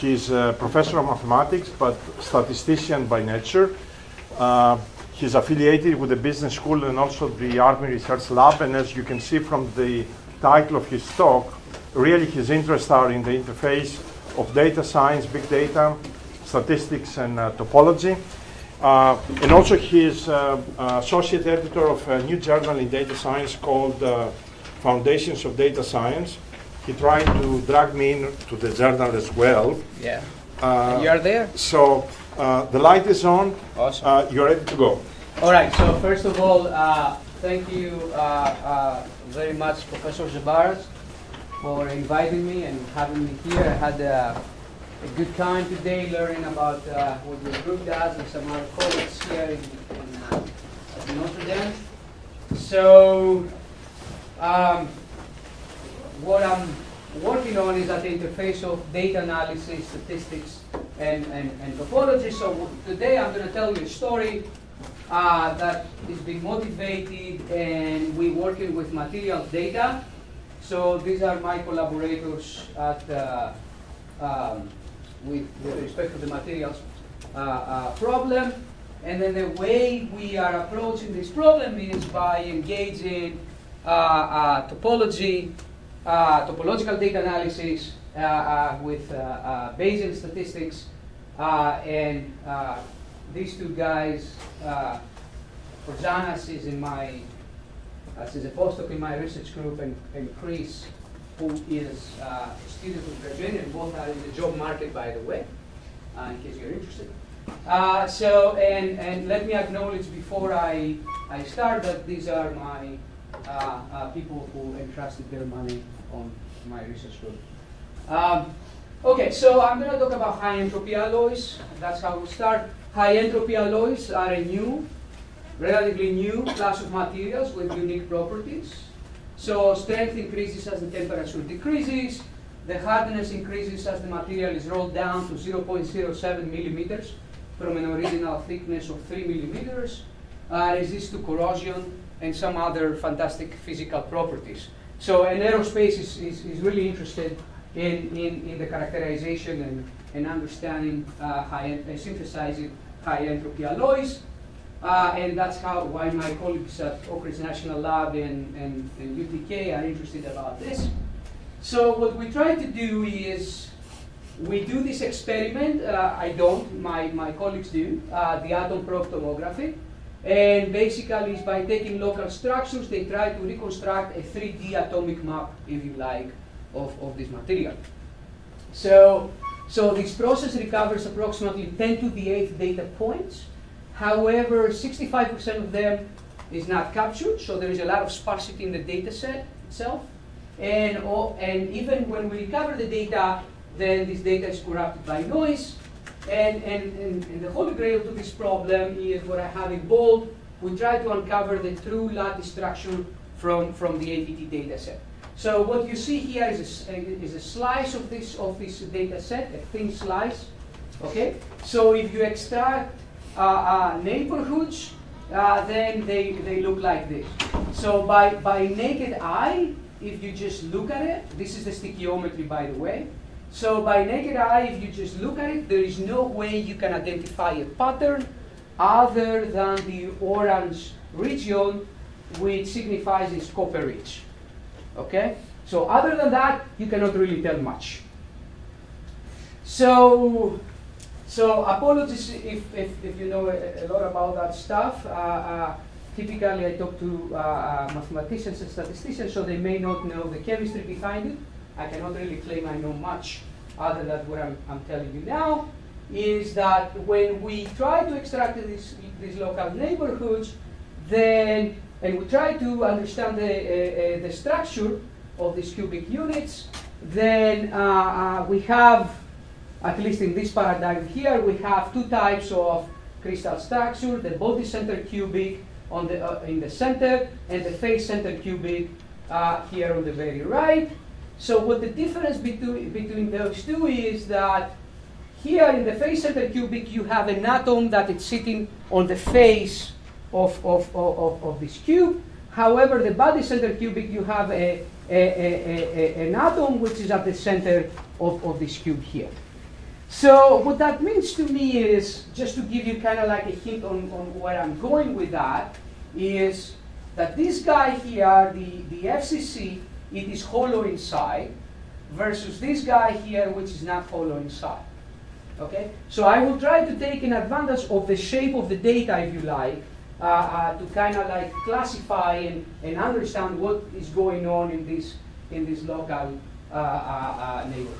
he's a professor of mathematics, but statistician by nature. Uh, he's affiliated with the business school and also the Army Research Lab. And as you can see from the title of his talk, really his interests are in the interface of data science, big data, statistics, and uh, topology. Uh, and also he is uh, associate editor of a new journal in data science called uh, Foundations of Data Science. He tried to drag me into the journal as well. Yeah. Uh, you are there? So uh, the light is on. Awesome. Uh, you're ready to go. All right. So first of all, thank you very much, Professor Zabaras, for inviting me and having me here. I had a good time today learning about uh, what your group does and some other colleagues here in, in uh, at Notre Dame. So, um, what I'm working on is at the interface of data analysis, statistics, and, and, and topology. So today I'm going to tell you a story uh, that is being motivated and we're working with material data. So these are my collaborators at uh, um, with, with respect to the materials uh, uh, problem. And then the way we are approaching this problem is by engaging uh, topology, topological data analysis with Bayesian statistics, and these two guys, uh, Forzanas is in my, uh, is a postdoc in my research group, and, and Chris who is uh, a student who graduated, and both are in the job market, by the way, uh, in case you're interested. Uh, so, and, and let me acknowledge before I, I start that these are my uh, uh, people who entrusted their money on my research group. Um, okay, so I'm going to talk about high entropy alloys. That's how we start. High entropy alloys are a new, relatively new class of materials with unique properties. So strength increases as the temperature decreases. The hardness increases as the material is rolled down to 0.07 millimeters from an original thickness of 3 millimeters. Uh, to corrosion and some other fantastic physical properties. So an aerospace is, is, is really interested in, in, in the characterization and, and understanding uh, high, uh, synthesizing high entropy alloys. Uh, and that's how why my colleagues at Oak Ridge National Lab and, and, and UTK are interested about this. So what we try to do is we do this experiment. Uh, I don't, my, my colleagues do, uh, the atom probe tomography. And basically, it's by taking local structures, they try to reconstruct a 3D atomic map, if you like, of, of this material. So, so this process recovers approximately 10 to the 8th data points. However, 65% of them is not captured, so there is a lot of sparsity in the data set itself. And, all, and even when we recover the data, then this data is corrupted by noise. And, and, and, and the holy grail to this problem is what I have in bold. We try to uncover the true lattice structure from, from the APT data set. So what you see here is a, is a slice of this, of this data set, a thin slice. Okay? So if you extract uh, uh, neighborhoods, uh, then they, they look like this. So by, by naked eye, if you just look at it, this is the stoichiometry by the way. So by naked eye, if you just look at it, there is no way you can identify a pattern other than the orange region, which signifies it's copper rich. Okay? So other than that, you cannot really tell much. So so apologies if, if, if you know a, a, lot about that stuff. Uh, uh, typically I talk to uh, uh, mathematicians and statisticians, so they may not know the chemistry behind it. I cannot really claim I know much other than what I'm, I'm telling you now, is that when we try to extract these, these local neighborhoods, then, and we try to understand the, uh, uh, the structure of these cubic units, then we have at least in this paradigm here, we have two types of crystal structure, the body center cubic on the, uh, in the center and the face center cubic uh, here on the very right. So what the difference between, between those two is that here in the face center cubic you have an atom that is sitting on the face of, of, of, of this cube. However, the body center cubic you have a, a, a, a, an atom which is at the center of, of this cube here. So what that means to me is, just to give you kind of like a hint on, on where I'm going with that, is that this guy here, the, the FCC, it is hollow inside, versus this guy here, which is not hollow inside. Okay? So I will try to take an advantage of the shape of the data, if you like, uh, uh, to kind of like classify and, and understand what is going on in this, in this local uh, uh, uh neighborhood.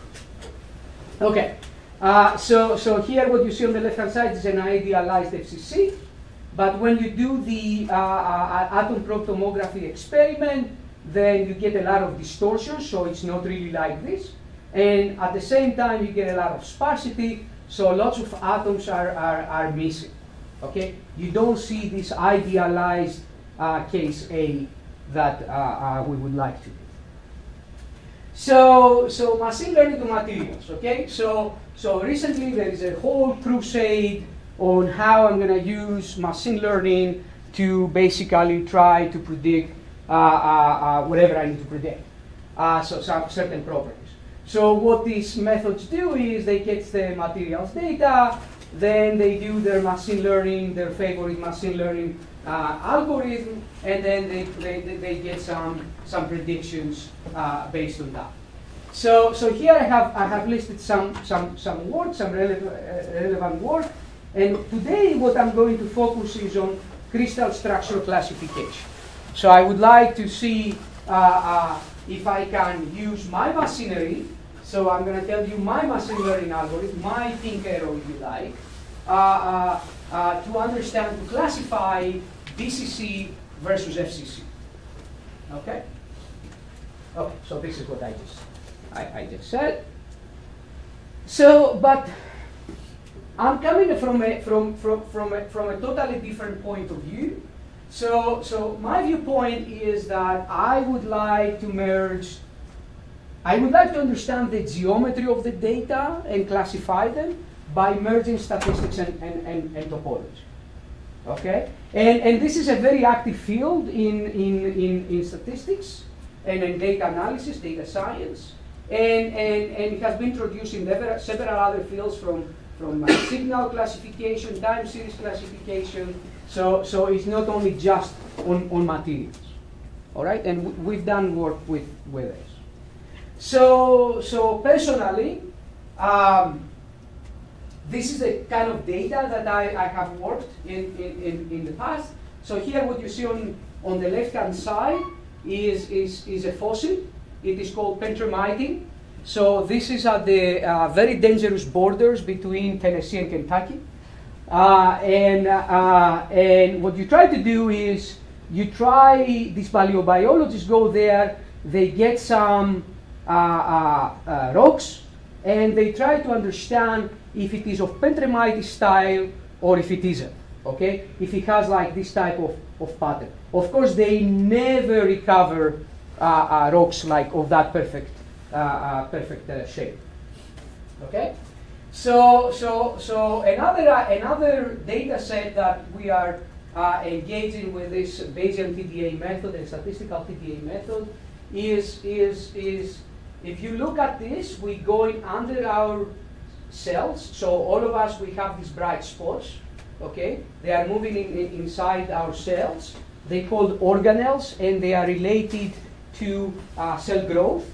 Okay, uh, so, so here what you see on the left-hand side is an idealized FCC, but when you do the atom probe tomography experiment, then you get a lot of distortion, so it's not really like this. And at the same time, you get a lot of sparsity, so lots of atoms are, are, are missing. Okay, you don't see this idealized uh, case A that uh, uh, we would like to. So, so machine learning to materials. Okay, so so recently there is a whole crusade on how I'm going to use machine learning to basically try to predict whatever I need to predict. so some certain properties. So what these methods do is they get the materials data, then they do their machine learning, their favorite machine learning uh, algorithm, and then they, they, they get some, some predictions uh, based on that. So, so here I have, I have listed some, some, some work, some relevant, uh, relevant work, and today what I'm going to focus is on crystal structure classification. So I would like to see uh, uh, if I can use my machinery so I'm going to tell you my machine learning algorithm, my think arrow if you like, uh, uh, uh, to understand, to classify BCC versus FCC. Okay? Okay, so this is what I just, I, I just said. So, but I'm coming from a, from, from, from, a, from a totally different point of view. So, so my viewpoint is that I would like to merge I would like to understand the geometry of the data and classify them by merging statistics and, and, and, and topology. Okay? And, and this is a very active field in, in, in, in statistics and in data analysis, data science. And, and, and it has been introduced in several other fields from, from uh, signal classification, time series classification. So, so it's not only just on, on materials. All right? And we've done work with, with it. So, so personally, um, this is the kind of data that I, I have worked in, in, in, the past. So here what you see on, on the left-hand side is, is, is a fossil. It is called Pentremites. So this is at the uh, very dangerous borders between Tennessee and Kentucky. Uh, and, uh, and what you try to do is you try, these paleobiologists go there, they get some uh, uh, uh, rocks, and they try to understand if it is of Pentremites style or if it isn't. Okay, if it has like this type of, of pattern. Of course, they never recover rocks like of that perfect perfect shape. Okay. So, so, so another, uh, another data set that we are uh, engaging with this Bayesian TDA method and statistical TDA method is, is, is if you look at this, we go in under our cells. So all of us, we have these bright spots. Okay, they are moving in, in, inside our cells. They called organelles, and they are related to uh, cell growth.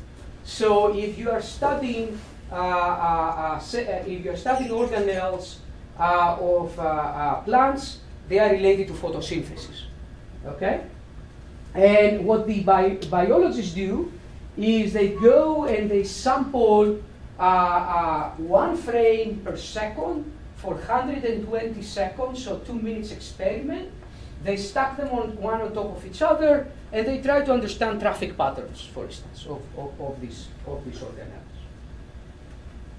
So if you are studying if you are studying organelles uh, of plants, they are related to photosynthesis. Okay, and what the bi biologists do is they go and they sample uh, uh, one frame per second for 120 seconds, so two minutes experiment. They stack them on one on top of each other, and they try to understand traffic patterns, for instance, of, of, of these of these organelles.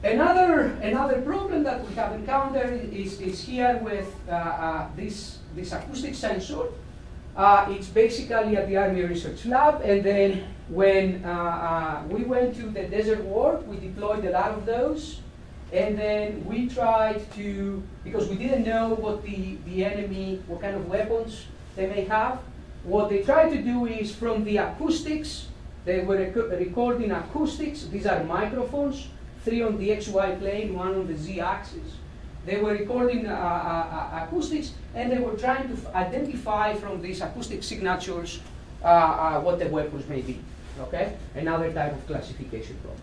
Another another problem that we have encountered is, is here with uh, uh this this acoustic sensor. Uh, it's basically at the Army Research Lab, and then when uh, uh, we went to the desert war, we deployed a lot of those. And then we tried to, because we didn't know what the, the enemy, what kind of weapons they may have, what they tried to do is from the acoustics, they were rec recording acoustics, these are microphones, three on the XY plane, one on the Z axis. They were recording uh, uh, acoustics and they were trying to identify from these acoustic signatures uh, uh, what the weapons may be. Okay? Another type of classification problem.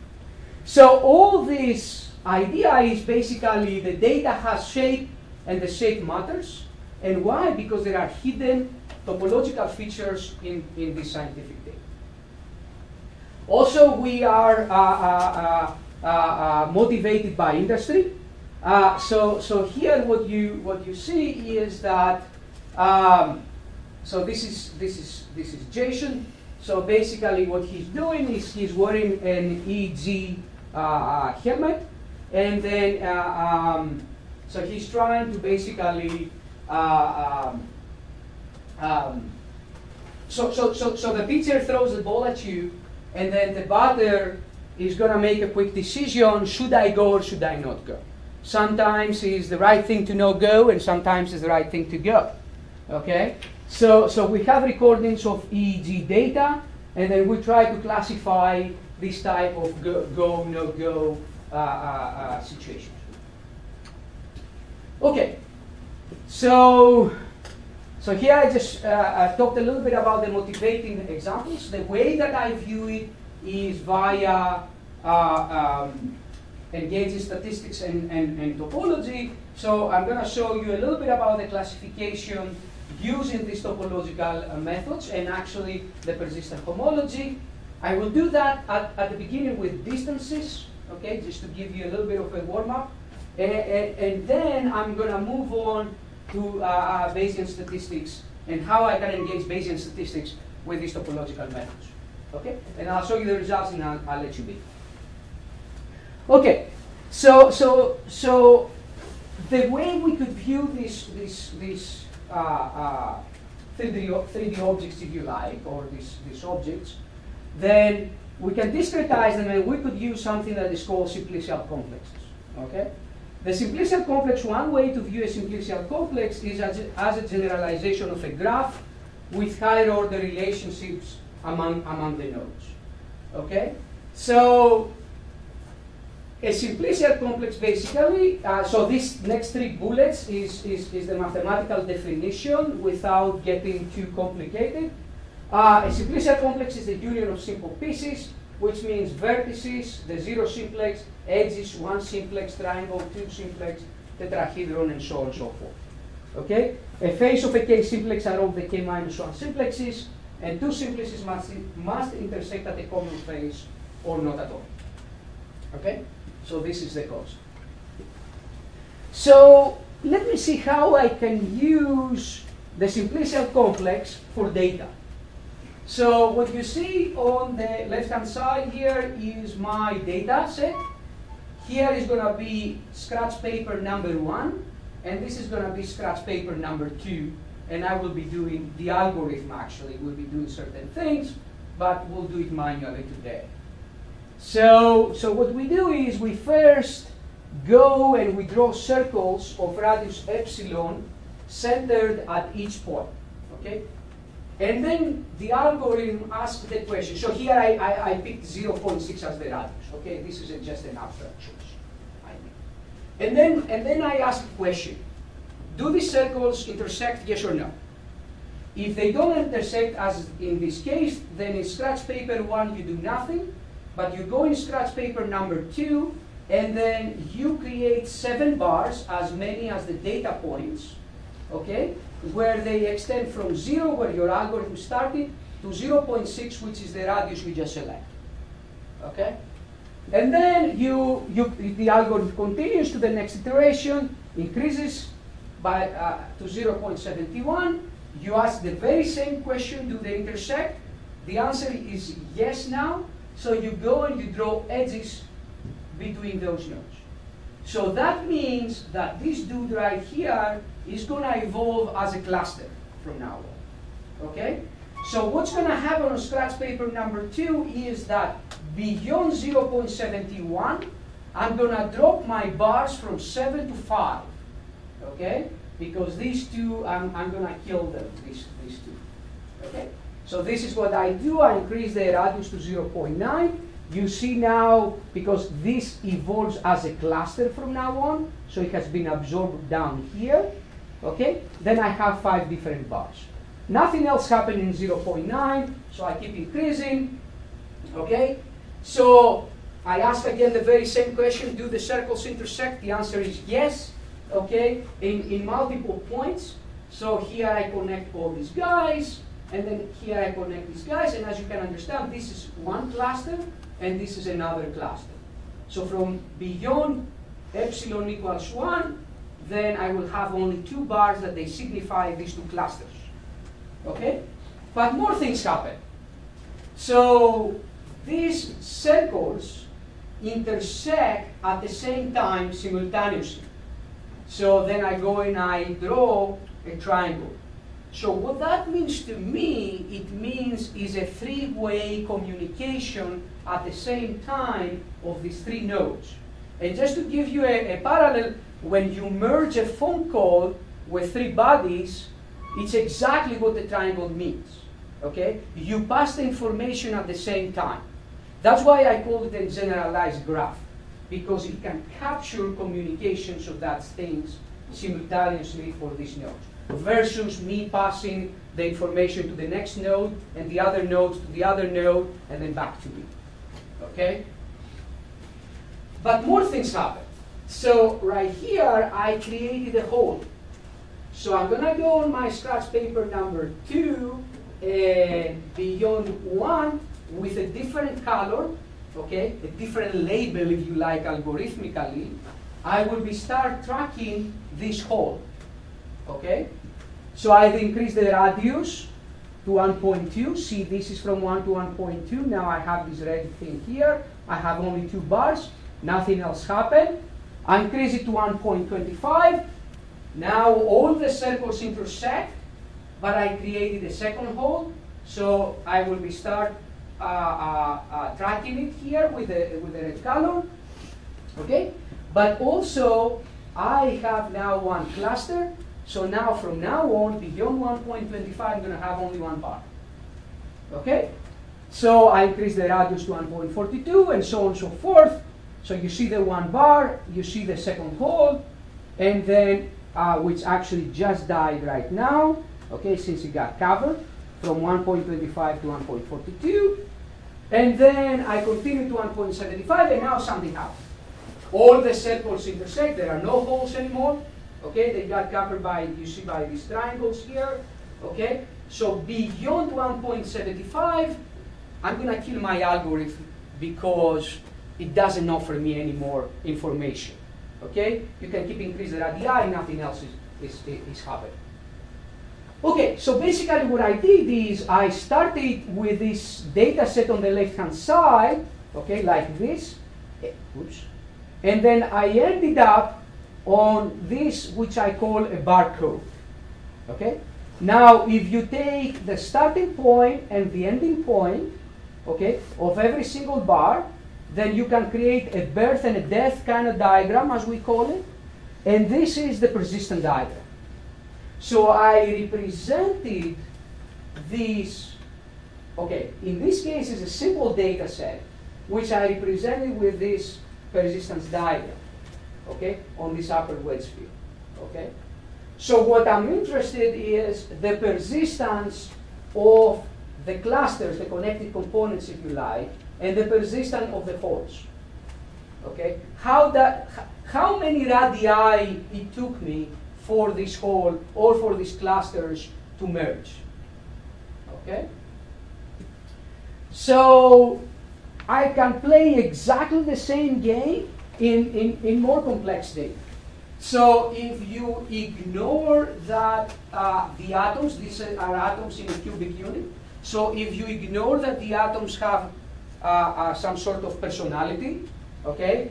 So all this idea is basically the data has shape and the shape matters. And why? Because there are hidden topological features in, in this scientific data. Also, we are uh, uh, uh, uh motivated by industry. Uh, so, so here what you, what you see is that, um, so this is, this, is, this is Jason. So basically what he's doing is he's wearing an EEG uh, helmet. And then, um, so he's trying to basically um, um, so, so, so, so the pitcher throws the ball at you, and then the batter is going to make a quick decision should I go or should I not go? Sometimes it's the right thing to not go, and sometimes it's the right thing to go. Okay? So, so we have recordings of EEG data, and then we try to classify this type of go, go no go uh, uh, uh, situations. Okay, so so here I just uh, I talked a little bit about the motivating examples. The way that I view it is via uh, um, engaging statistics and, and, and topology. So I'm going to show you a little bit about the classification using these topological uh, methods and actually the persistent homology. I will do that at, at the beginning with distances, okay, just to give you a little bit of a warm-up. And, and, and, then I'm going to move on to uh, uh, Bayesian statistics and how I can engage Bayesian statistics with these topological methods. Okay? And I'll show you the results and I'll, I'll let you be. Okay, so so so the way we could view these these these uh, uh, 3D, 3D objects, if you like, or these these objects, then we can discretize them and we could use something that is called simplicial complexes. Okay? The simplicial complex, one way to view a simplicial complex is as as a generalization of a graph with higher order relationships among, among the nodes. Okay? So, a simplicial complex basically, uh, so these next three bullets is, is, is the mathematical definition without getting too complicated. Uh, a simplicial complex is the union of simple pieces which means vertices, the zero simplex, edges, one simplex, triangle, two simplex, tetrahedron, and so on and so forth. Okay? A face of a k simplex are all the k minus one simplexes, and two simplices must, must intersect at a common face or not at all. Okay? So this is the cause. So let me see how I can use the simplicial complex for data. So what you see on the left-hand side here is my data set. Here is going to be scratch paper number one, and this is going to be scratch paper number two. And I will be doing the algorithm actually. We'll be doing certain things, but we'll do it manually today. So, so what we do is we first go and we draw circles of radius epsilon centered at each point. Okay? And then the algorithm asks the question. So here I, I, I picked 0.6 as the radius. Okay, this is a, just an abstract choice. And then, and then I ask a question. Do these circles intersect, yes or no? If they don't intersect, as in this case, then in scratch paper one you do nothing, but you go in scratch paper number two, and then you create seven bars, as many as the data points, okay? where they extend from 0, where your algorithm started, to 0.6, which is the radius we just selected. Okay? And then you, you, the algorithm continues to the next iteration, increases by, uh, to 0.71. You ask the very same question, do they intersect? The answer is yes now. So you go and you draw edges between those nodes. So that means that this dude right here is going to evolve as a cluster from now on. Okay? So what's going to happen on scratch paper number two is that beyond 0.71, I'm going to drop my bars from 7 to 5. Okay? Because these two, I'm, I'm going to kill them, these, these two. Okay? So this is what I do. I increase the radius to 0.9. you see now, because this evolves as a cluster from now on, so it has been absorbed down here, okay? Then I have five different bars. Nothing else happened in 0.9, so I keep increasing, okay? So I ask again the very same question, do the circles intersect? The answer is yes, okay, in, in multiple points. So here I connect all these guys, and then here I connect these guys, and as you can understand, this is one cluster, and this is another cluster. So from beyond epsilon equals 1, then I will have only two bars that they signify these two clusters. Okay? But more things happen. So these circles intersect at the same time simultaneously. So then I go and I draw a triangle. So what that means to me, it means is a three-way communication at the same time of these three nodes. And just to give you a, a parallel, when you merge a phone call with three bodies, it's exactly what the triangle means. Okay? You pass the information at the same time. That's why I call it a generalized graph, because it can capture communications of that things simultaneously for these nodes, versus me passing the information to the next node and the other nodes to the other node and then back to me. Okay? But more things happen. So right here, I created a hole. So I'm gonna go on my scratch paper number two, and beyond one, with a different color, okay, a different label if you like algorithmically, I will be start tracking this hole, okay? So I've increased the radius to 1.2. See, this is from 1 to 1.2. Now I have this red thing here. I have only two bars. Nothing else happened. I increase it to 1.25. Now all the circles intersect, but I created a second hole. So I will be start Uh, uh, uh, tracking it here with the, with the red color. Okay? But also, I have now one cluster. So now from now on, beyond 1.25, I'm going to have only one bar. Okay? So I increase the radius to 1.42 and so on and so forth. So you see the one bar, you see the second hole, and then, uh, which actually just died right now, okay, since it got covered from 1.25 to 1.42. And then I continue to 1.75, and now something happened. All the circles intersect, there are no holes anymore. Okay, they got covered by, you see by these triangles here. Okay, so beyond 1.75, I'm gonna kill my algorithm because it doesn't offer me any more information. Okay, you can keep increasing the radii, nothing else is, is, is happening. Okay, so basically what I did is I started with this data set on the left-hand side, okay, like this, eh, oops, and then I ended up on this, which I call a barcode, okay? Now, if you take the starting point and the ending point, okay, of every single bar, then you can create a birth and a death kind of diagram, as we call it, and this is the persistent diagram. So I represented these, okay, in this case it's a simple data set, which I represented with this persistence diagram, okay, on this upper wedge field, okay? So what I'm interested is the persistence of the clusters, the connected components, if you like, and the persistence of the holes. Okay? How that how many radii it took me for this whole or for these clusters to merge. Okay? So I can play exactly the same game in, in, in more complex data. So if you ignore that uh, the atoms, these are atoms in a cubic unit, so if you ignore that the atoms have uh, uh, some sort of personality, okay,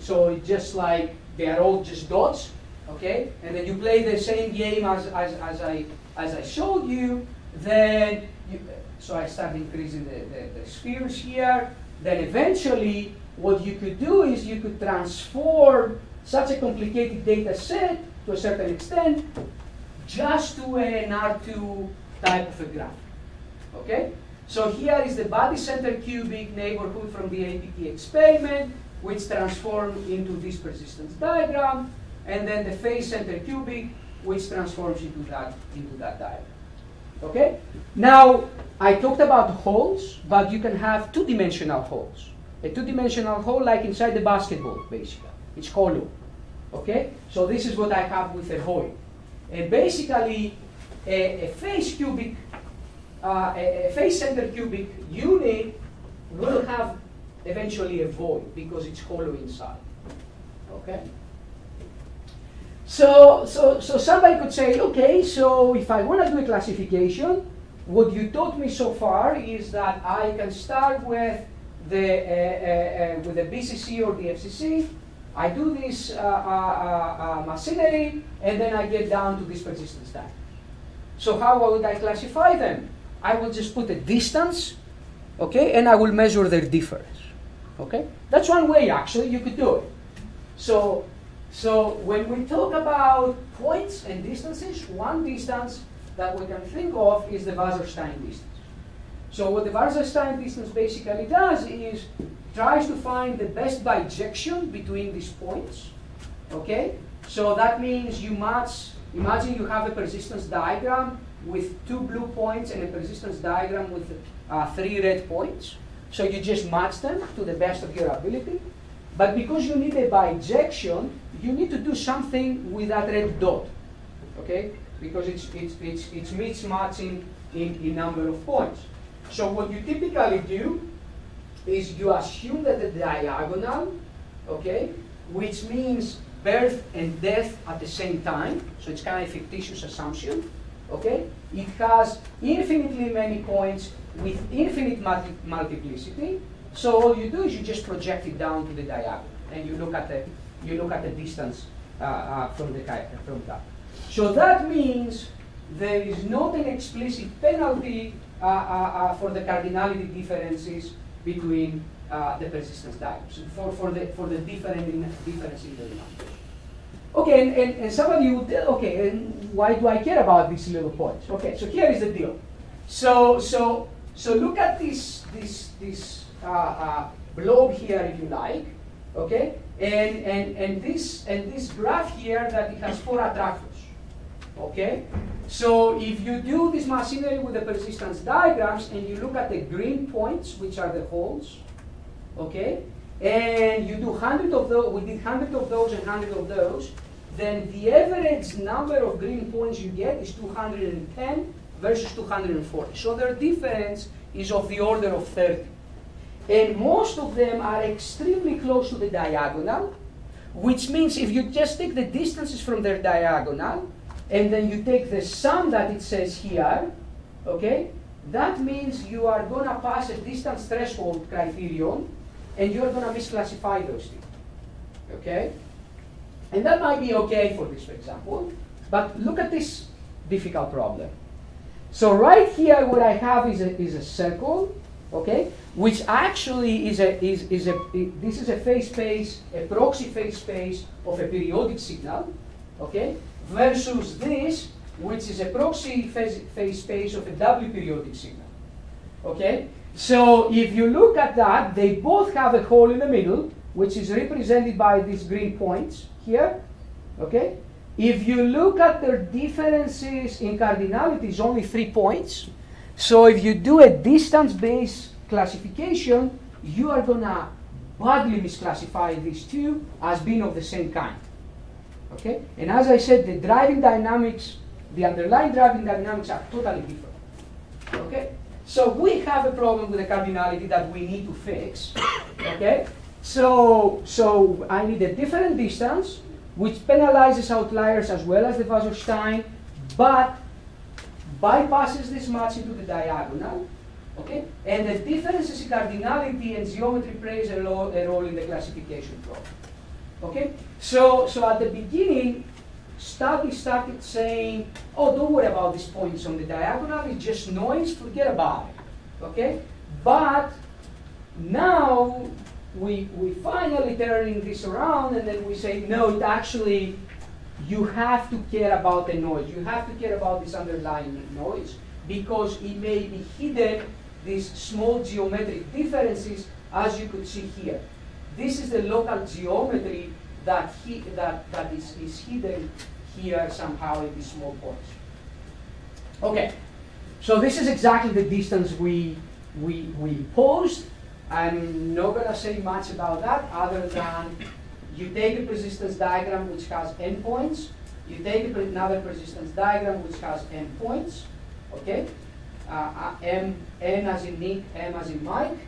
so just like they are all just dots, okay, and then you play the same game as, as, as, I, as I showed you, then, you, so I start increasing the, the, the spheres here, then eventually what you could do is you could transform such a complicated data set to a certain extent just to an R2 type of a graph. Okay? So here is the body center cubic neighborhood from the APT experiment, which transformed into this persistence diagram, and then the face center cubic, which transforms into that, into that diagram. Okay? Now, I talked about holes, but you can have two-dimensional holes. A two-dimensional hole like inside the basketball, basically. It's hollow. Okay? So this is what I have with a hole. And basically, a, a face cubic, uh, a, a center cubic unit will have eventually a void because it's hollow inside. Okay? So, so, so somebody could say, okay, so if I want to do a classification, what you taught me so far is that I can start with the, uh, uh, uh, with the BCC or the FCC, I do this uh, uh, uh, machinery, and then I get down to this persistence time. So how would I classify them? I will just put a distance, okay, and I will measure their difference. Okay? That's one way actually you could do it. So so when we talk about points and distances, one distance that we can think of is the Wasserstein distance. So what the Wasserstein distance basically does is tries to find the best bijection between these points. Okay? So that means you match, imagine you have a persistence diagram with two blue points and a persistence diagram with uh, three red points. So you just match them to the best of your ability. But because you need a bijection, you need to do something with that red dot, okay? Because it's, it's, it's, it's mismatching in, in number of points. So what you typically do is you assume that the diagonal, okay, which means birth and death at the same time, so it's kind of a fictitious assumption, okay? It has infinitely many points with infinite multi multiplicity, so all you do is you just project it down to the diagonal, and you look at the you look at the distance uh, uh, from the from that. So that means there is not an explicit penalty uh, uh, uh for the cardinality differences between uh, the persistence diagrams for, for the for the different difference in the numbers. Okay, and, and, and somebody would tell, okay, and why do I care about these little points? Okay, so here is the deal. So so so look at this this this blob here, if you like. Okay, and and and this and this graph here that it has four attractors. Okay, so if you do this machinery with the persistence diagrams and you look at the green points, which are the holes, okay, and you do 100 of those, we did 100 of those and 100 of those, then the average number of green points you get is 210 versus 240. So their difference is of the order of 30. And most of them are extremely close to the diagonal, which means if you just take the distances from their diagonal, and then you take the sum that it says here, okay, that means you are going to pass a distance threshold criterion, and you're going to misclassify those two. Okay? And that might be okay for this, example, but look at this difficult problem. So right here, what I have is a, is a circle, okay, which actually is a, is, is a, this is a phase space, a proxy phase space of a periodic signal, okay, versus this, which is a proxy phase, phase space of a W periodic signal, okay. So if you look at that, they both have a hole in the middle, which is represented by these green points here, okay. If you look at their differences in cardinality, it's only three points. So if you do a distance-based classification, you are going to badly misclassify these two as being of the same kind. Okay? And as I said, the driving dynamics, the underlying driving dynamics are totally different. Okay? So we have a problem with the cardinality that we need to fix. Okay? So, so I need a different distance, which penalizes outliers as well as the Wasserstein, but bypasses this much into the diagonal. Okay? And the differences in cardinality and geometry plays a, lo- a role in the classification problem. Okay? So, so at the beginning, studies started saying, oh, don't worry about these points on the diagonal, it's just noise, forget about it. Okay? But now we, we finally turning this around and then we say, no, it actually, you have to care about the noise. You have to care about this underlying noise because it may be hidden these small geometric differences as you could see here. This is the local geometry that, he, that, that is, is hidden here somehow in these small points. Okay, so this is exactly the distance we, we, we posed. I'm not going to say much about that other than you take a persistence diagram which has endpoints, you take another persistence diagram which has endpoints, okay? Uh, uh, M, N as in Nick, M as in Mike,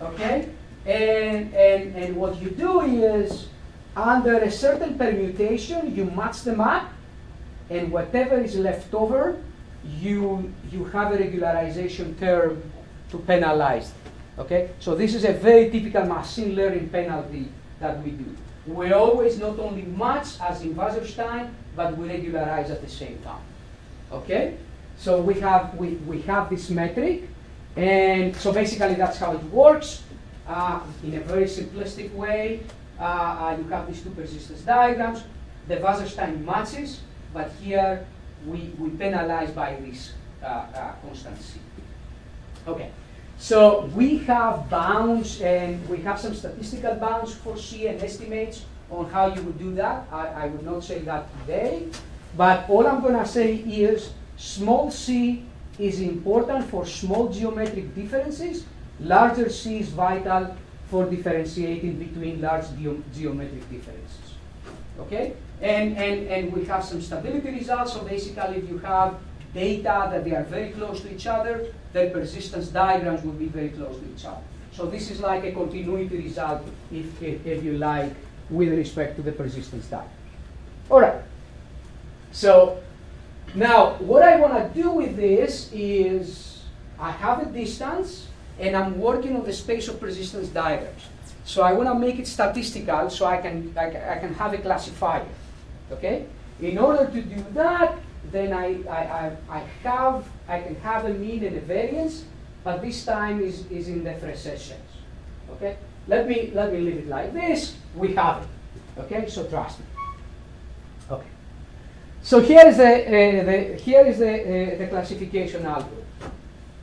okay? And, and, and what you do is, under a certain permutation, you match them up, and whatever is left over, you, you have a regularization term to penalize. Okay? So this is a very typical machine learning penalty that we do. We always not only match as in Wasserstein, but we regularize at the same time. Okay? So we have, we, we have this metric, and so basically that's how it works. Uh, in a very simplistic way, uh, uh, you have these two persistence diagrams. The Wasserstein matches, but here we, we penalize by this uh, uh, constant C. Okay, so we have bounds and we have some statistical bounds for C and estimates on how you would do that. I, I would not say that today, but all I'm going to say is small c is important for small geometric differences. Larger c is vital for differentiating between large geometric differences. Okay? And, and, and we have some stability results. So basically, if you have data that they are very close to each other, their persistence diagrams will be very close to each other. So this is like a continuity result, if, if, you like, with respect to the persistence diagram. All right. So now, what I want to do with this is I have a distance, and I'm working on the space of persistence diagrams. So I want to make it statistical so I can, I, I can have a classifier. Okay? In order to do that, then I, I, I, have, I can have a mean and a variance, but this time is, is in the precessions. Okay? Let me, let me leave it like this. We have it. Okay? So trust me. Okay. So here is the, uh, the here is the, uh, the classification algorithm.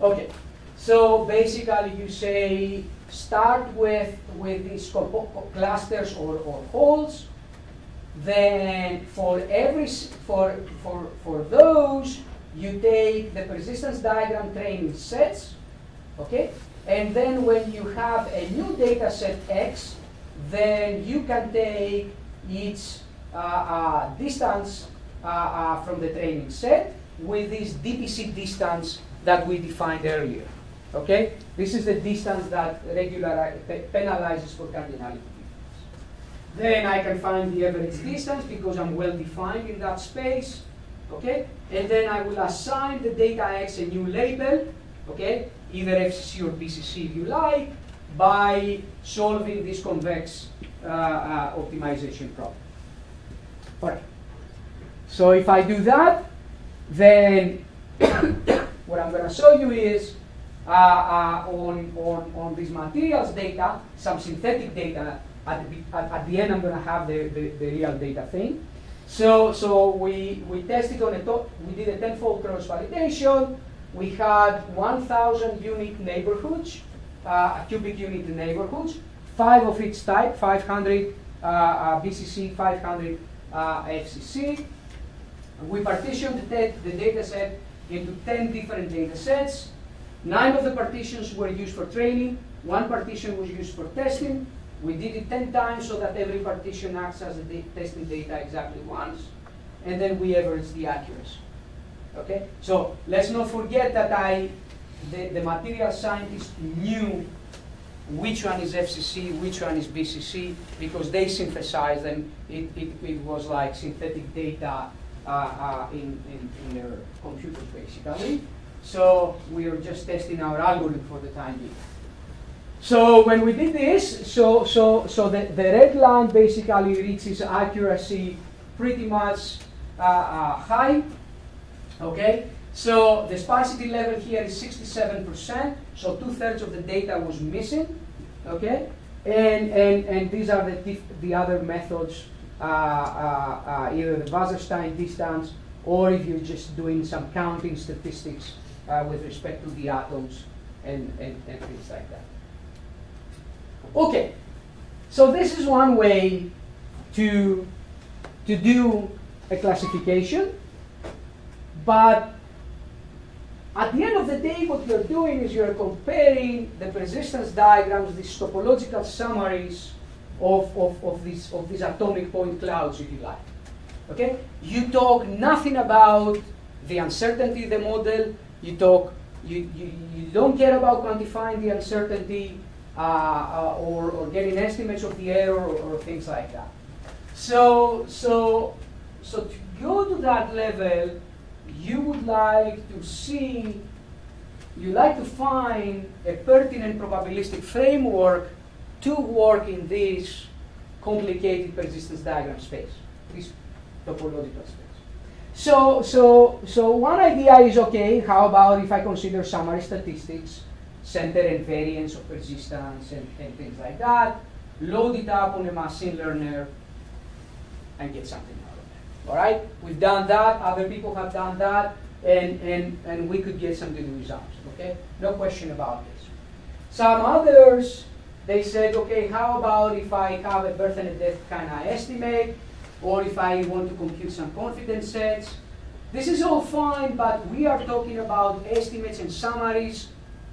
Okay. So basically you say start with, with these clusters or, or holes then for every for for for those you take the persistence diagram training sets okay? And then when you have a new data set x then you can take each uh, uh, distance uh, uh from the training set with this dpc distance that we defined earlier okay? This is the distance that regular penalizes for cardinality then I can find the average distance because I'm well defined in that space. Okay? And then I will assign the data X a new label, okay? Either FCC or BCC if you like, by solving this convex uh, uh, optimization problem. All right. So if I do that, then what I'm going to show you is on, on, on this materials data, some synthetic data at the, at, at the end, I'm going to have the, the, the, real data thing. So, so we, we tested on a top, we did a tenfold cross validation. We had 1,000 unique neighborhoods, uh, cubic unit neighborhoods, five of each type, 500 uh, uh, BCC, 500 uh, FCC. We partitioned the, the data set into 10 different data sets. Nine of the partitions were used for training, one partition was used for testing, we did it 10 times so that every partition acts as the testing data exactly once, and then we average the accuracy. Okay? So let's not forget that I, the, the material scientist knew which one is FCC, which one is BCC, because they synthesized them. It, it, it was like synthetic data uh, uh, in, in, in their computers, basically. So we are just testing our algorithm for the time being. So when we did this, so, so, so the, the red line basically reaches accuracy pretty much uh, uh, high, okay? So the sparsity level here is 67%, so two-thirds of the data was missing, okay? And, and, and these are the, the other methods, uh, uh, uh, either the Wasserstein distance, or if you're just doing some counting statistics uh, with respect to the atoms and, and, and things like that. Okay, so this is one way to, to do a classification, but at the end of the day, what you're doing is you're comparing the persistence diagrams, these topological summaries of, of, of, these, of these atomic point clouds, if you like. Okay? You talk nothing about the uncertainty of the model. You talk, you, you, you don't care about quantifying the uncertainty uh, uh, or, or getting estimates of the error or, or things like that. So, so, so to go to that level, you would like to see, you like to find a pertinent probabilistic framework to work in this complicated persistence diagram space, this topological space. So, so, so one idea is okay, how about if I consider summary statistics, center and variance of persistence and, and things like that, load it up on a machine learner and get something out of it. All right? We've done that, other people have done that, and, and, and we could get some good results. Okay? No question about this. Some others, they said, okay, how about if I have a birth and a death kind of estimate, or if I want to compute some confidence sets. This is all fine, but we are talking about estimates and summaries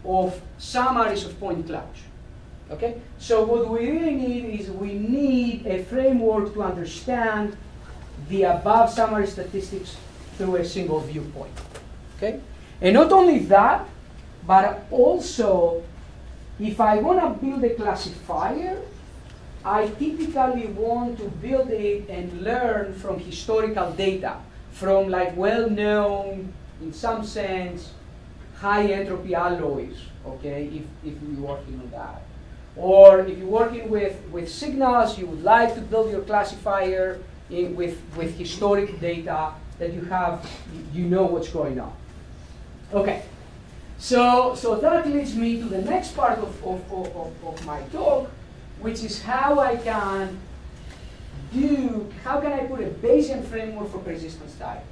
of summaries of point clouds. Okay? So what we really need is we need a framework to understand the above summary statistics through a single viewpoint. Okay? And not only that, but also if I want to build a classifier, I typically want to build it and learn from historical data, from like well-known, in some sense, high entropy alloys, okay, if, if you're working on that. Or if you're working with, with signals, you would like to build your classifier in, with, with historic data that you have, you know what's going on. Okay, so, so that leads me to the next part of, of, of, of my talk, which is how I can do, how can I put a Bayesian framework for persistence diagrams.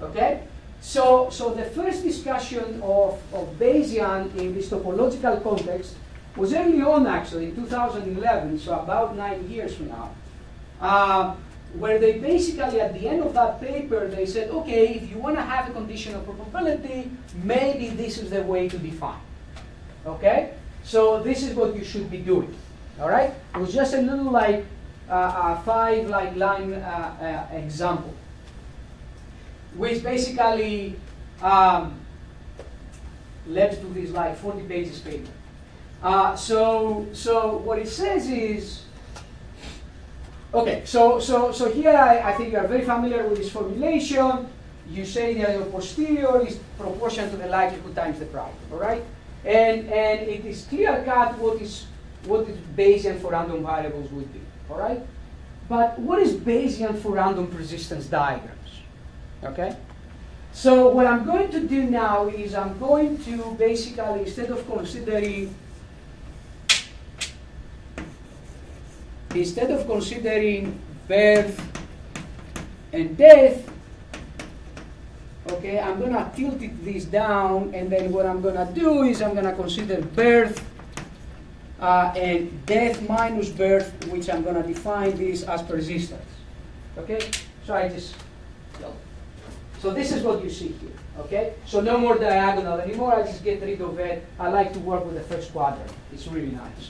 Okay? So, so the first discussion of, of Bayesian in this topological context was early on actually, in 2011, so about nine years from now, uh, where they basically, at the end of that paper, they said, okay, if you want to have a conditional probability, maybe this is the way to define. Okay? So this is what you should be doing. All right? It was just a little like uh, uh, five like line uh, uh example, which basically um, led to this like 40 pages paper. Uh, so, so what it says is, okay, so, so, so here I, I think you are very familiar with this formulation. You say that your posterior is proportional to the likelihood times the prior, all right? And, and it is clear cut what is what is Bayesian for random variables would be, all right? But what is Bayesian for random persistence diagrams, okay? So what I'm going to do now is I'm going to basically, instead of considering, instead of considering birth and death, okay, I'm gonna tilt it this down, and then what I'm gonna do is I'm gonna consider birth Uh, and death minus birth, which I'm going to define this as persistence. Okay? So I just, so this is what you see here. Okay? So no more diagonal anymore. I just get rid of it. I like to work with the first quadrant. It's really nice.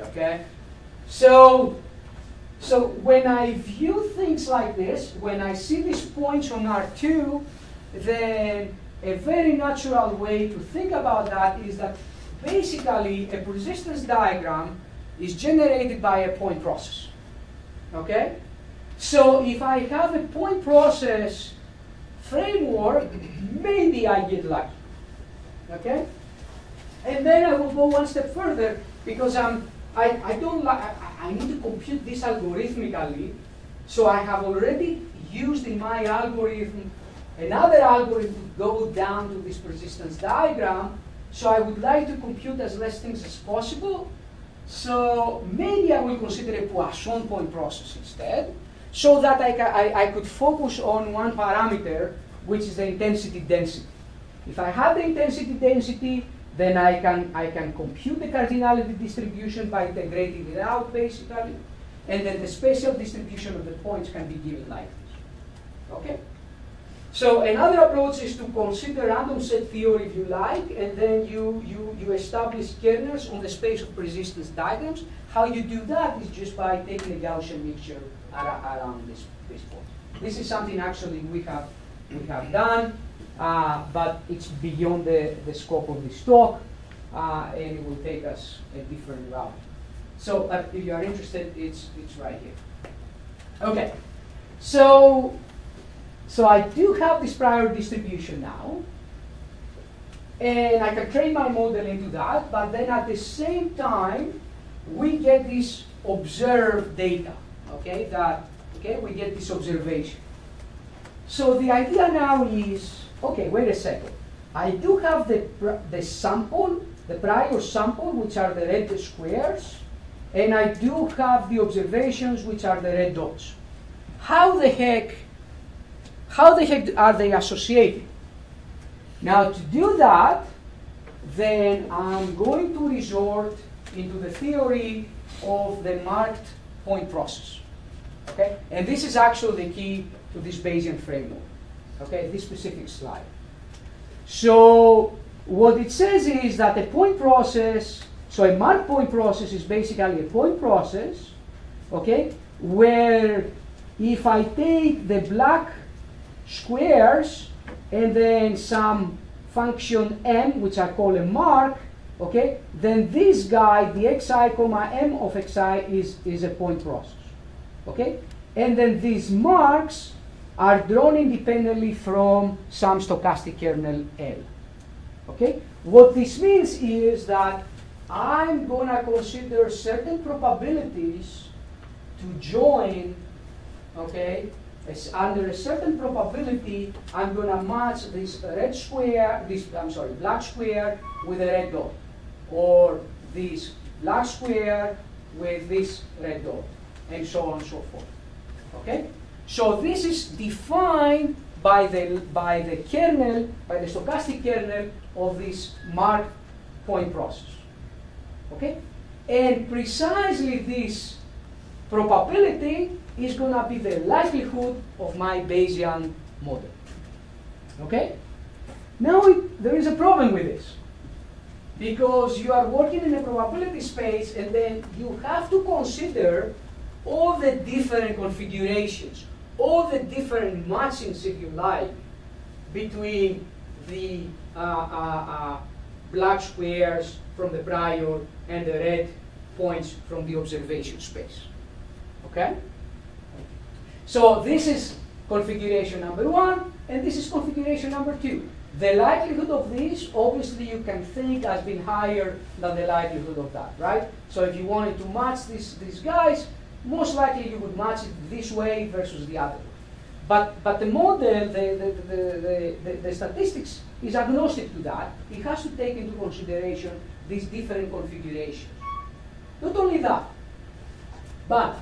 Okay? So, so when I view things like this, when I see these points on R2, then a very natural way to think about that is that basically a persistence diagram is generated by a point process. Okay? So if I have a point process framework, maybe I get lucky. Okay? And then I will go one step further because I'm, I, I don't like, I, I need to compute this algorithmically. So I have already used in my algorithm another algorithm to go down to this persistence diagram so I would like to compute as less things as possible. So maybe I will consider a Poisson point process instead, so that I, I, I could focus on one parameter, which is the intensity density. If I have the intensity density, then I can, I can compute the cardinality distribution by integrating it out, basically. And then the spatial distribution of the points can be given like this. Okay? So another approach is to consider random set theory if you like, and then you, you, you establish kernels on the space of persistence diagrams. How you do that is just by taking a Gaussian mixture around this, this point. This is something actually we have, we have done, uh, but it's beyond the, the scope of this talk, uh, and it will take us a different route. So uh, if you are interested, it's, it's right here. Okay, so so I do have this prior distribution now, and I can train my model into that, but then at the same time, we get this observed data, okay, that, okay, we get this observation. So the idea now is, okay, wait a second. I do have the, the sample, the prior sample, which are the red squares, and I do have the observations, which are the red dots. How the heck how the heck are they associated? Now to do that, then I'm going to resort into the theory of the marked point process. Okay? And this is actually the key to this Bayesian framework. Okay, this specific slide. So what it says is that a point process, so a marked point process is basically a point process, okay, where if I take the black squares and then some function m, which I call a mark, okay, then this guy, the xi comma m of xi is, is a point process. Okay? And then these marks are drawn independently from some stochastic kernel L. Okay? What this means is that I'm to consider certain probabilities to join, okay, under a certain probability, I'm going to match this red square, this, I'm sorry, black square with a red dot, or this black square with this red dot, and so on and so forth. Okay? So this is defined by the, by the kernel, by the stochastic kernel of this marked point process. Okay? And precisely this probability is going to be the likelihood of my Bayesian model. Okay? Now it, there is a problem with this. Because you are working in a probability space and then you have to consider all the different configurations, all the different matchings, if you like, between the uh, uh, uh, black squares from the prior and the red points from the observation space. Okay? So this is configuration number one, and this is configuration number two. The likelihood of this, obviously, you can think has been higher than the likelihood of that, right? So if you wanted to match these, these guys, most likely you would match it this way versus the other way. But, but the model, the, the, the, the, the statistics is agnostic to that. It has to take into consideration these different configurations. Not only that, but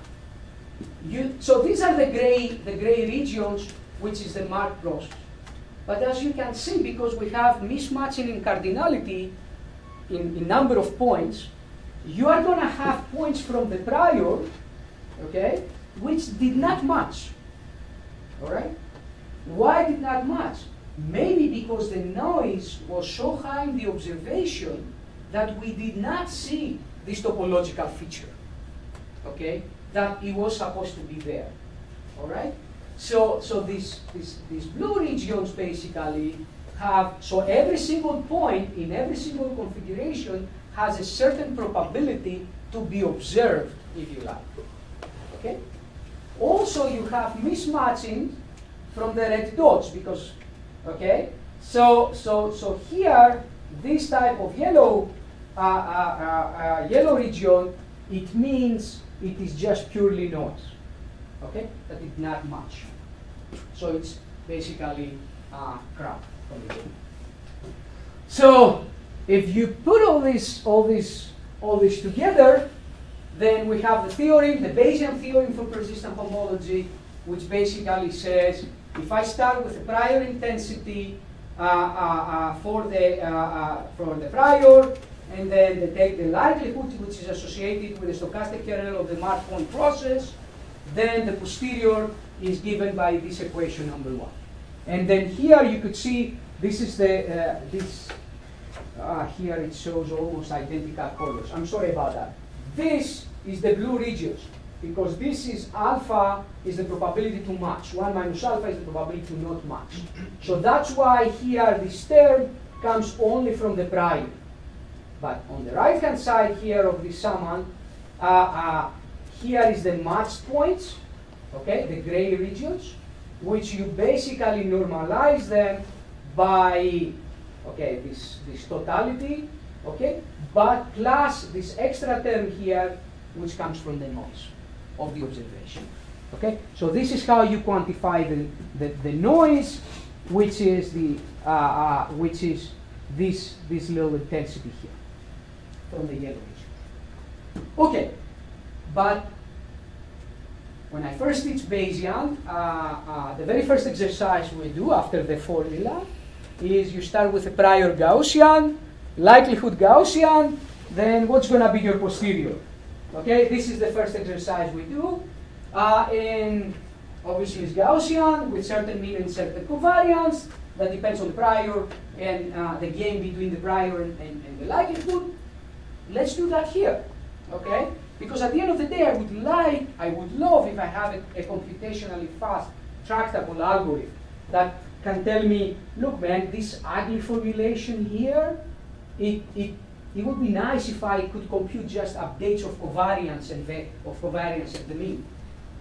you, so these are the gray, the gray regions, which is the mark process. But as you can see, because we have mismatching in cardinality in, in number of points, you are going to have points from the prior, okay, which did not match. All right? Why did not match? Maybe because the noise was so high in the observation that we did not see this topological feature. Okay? That it was supposed to be there. All right? So, so these, these, these blue regions basically have, so every single point in every single configuration has a certain probability to be observed, if you like. Okay? Also, you have mismatching from the red dots because, okay? So, so, so here, this type of yellow, uh, uh, uh, uh yellow region, it means it is just purely noise. Okay? That is not much. So it's basically uh, crap. So if you put all this, all this, all this together, then we have the theory, the Bayesian theorem for persistent homology, which basically says if I start with a prior intensity, uh, uh, for the for the prior, and then they take the likelihood which is associated with the stochastic kernel of the point process. Then the posterior is given by this equation number one. And then here you could see this is the uh, this uh, here it shows almost identical colors. I'm sorry about that. This is the blue regions because this is alpha is the probability to match. 1 minus alpha is the probability to not match. So that's why here this term comes only from the prior. But on the right hand side here of this summand, uh, uh, here is the match points, okay, the gray regions, which you basically normalize them by, okay, this, this totality, okay, but plus this extra term here, which comes from the noise of the observation. Okay, so this is how you quantify the, the, the noise, which is the uh, uh, which is this this little intensity here from the yellow region. Okay, but when I first teach Bayesian, uh, uh, the very first exercise we do after the formula is you start with a prior Gaussian, likelihood Gaussian, then what's going to be your posterior? Okay, this is the first exercise we do. Uh, and obviously it's Gaussian with certain mean and certain covariance. That depends on the prior and uh, the gain between the prior and, and, and, the likelihood. Let's do that here, okay? Because at the end of the day, I would like, I would love if I have a, a computationally fast, tractable algorithm that can tell me, look, man, this ugly formulation here, it, it it would be nice if I could compute just updates of covariance and of covariance at the mean.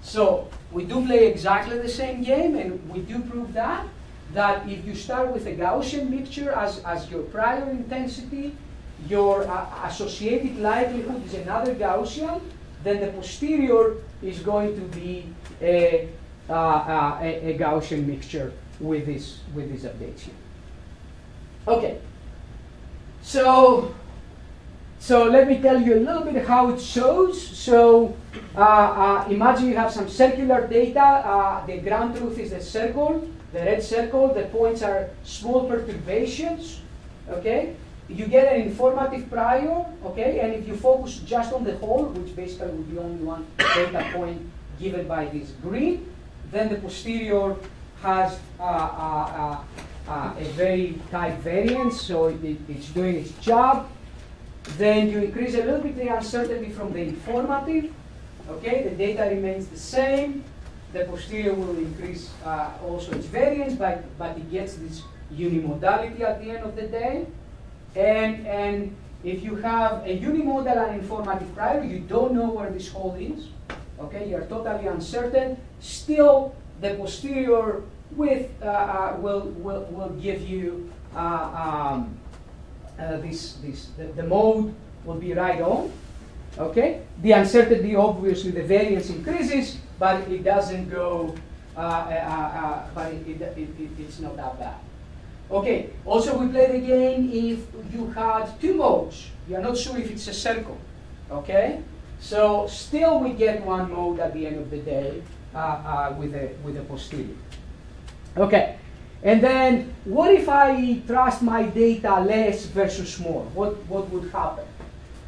So we do play exactly the same game, and we do prove that that if you start with a Gaussian mixture as, as your prior intensity, your uh, associated likelihood is another Gaussian, then the posterior is going to be a, uh, uh, a, a Gaussian mixture with this with these updates here. Okay. So so let me tell you a little bit how it shows. So uh, uh, imagine you have some circular data. Uh, the ground truth is the circle, the red circle. The points are small perturbations. Okay. You get an informative prior. Okay. And if you focus just on the hole, which basically would be only one data point given by this green, then the posterior has uh, uh, uh, a very tight variance. So it, it's doing its job. Then you increase a little bit the uncertainty from the informative. Okay, the data remains the same. The posterior will increase uh, also its variance, but, but it gets this unimodality at the end of the day. And, and if you have a unimodal and informative prior, you don't know where this hole is. Okay, you're totally uncertain. Still, the posterior width uh, uh, will, will, will give you uh, um, uh, this, this, the, the mode will be right on. Okay, the uncertainty obviously the variance increases, but it doesn't go. Uh, uh, but it, it, it, it's not that bad. Okay. Also, we play the game if you had two modes. You are not sure if it's a circle. Okay. So still, we get one mode at the end of the day uh, with a with a posterior. Okay. And then, what if I trust my data less versus more? What, what would happen?